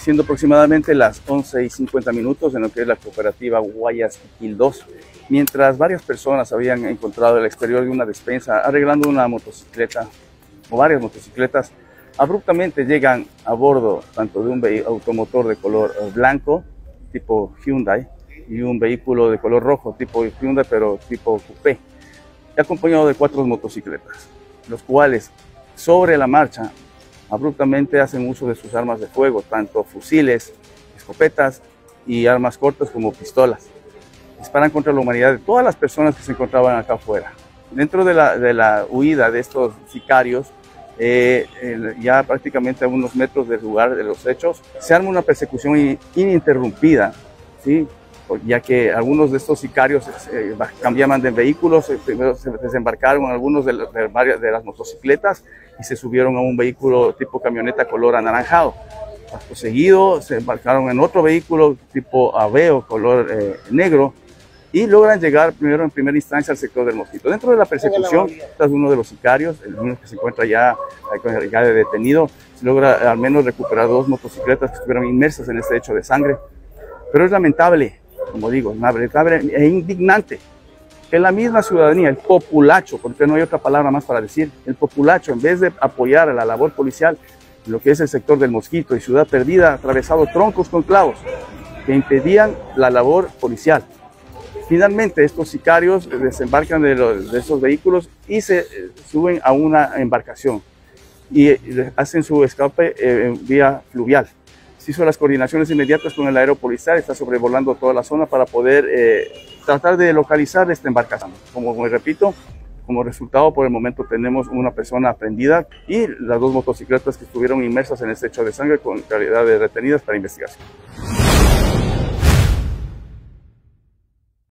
siendo aproximadamente las 11 y 50 minutos en lo que es la cooperativa Guayaquil 2, mientras varias personas habían encontrado el exterior de una despensa arreglando una motocicleta o varias motocicletas, abruptamente llegan a bordo tanto de un automotor de color blanco tipo Hyundai y un vehículo de color rojo tipo Hyundai pero tipo coupé, acompañado de cuatro motocicletas, los cuales sobre la marcha abruptamente hacen uso de sus armas de fuego, tanto fusiles, escopetas y armas cortas como pistolas. Disparan contra la humanidad de todas las personas que se encontraban acá afuera. Dentro de la, de la huida de estos sicarios, eh, ya prácticamente a unos metros del lugar de los hechos, se arma una persecución ininterrumpida, ¿sí? ya que algunos de estos sicarios eh, cambiaban de vehículos, eh, primero se desembarcaron algunos de, de, las motocicletas y se subieron a un vehículo tipo camioneta color anaranjado. Acto seguido se embarcaron en otro vehículo tipo Aveo color eh, negro y logran llegar primero en primera instancia al sector del Mosquito. Dentro de la persecución, tras uno de los sicarios, el uno que se encuentra ya, ya detenido, se logra al menos recuperar dos motocicletas que estuvieron inmersas en este hecho de sangre. Pero es lamentable como digo, es indignante que la misma ciudadanía, el populacho, porque no hay otra palabra más para decir, el populacho, en vez de apoyar a la labor policial, lo que es el sector del Mosquito y Ciudad Perdida, atravesado troncos con clavos que impedían la labor policial. Finalmente, estos sicarios desembarcan de, los, de esos vehículos y se eh, suben a una embarcación y eh, hacen su escape eh, vía fluvial se hizo las coordinaciones inmediatas con el aeropolicial, está sobrevolando toda la zona para poder eh, tratar de localizar esta embarcación. Como, repito, como resultado por el momento tenemos una persona aprendida y las dos motocicletas que estuvieron inmersas en este hecho de sangre con calidad de retenidas para investigación.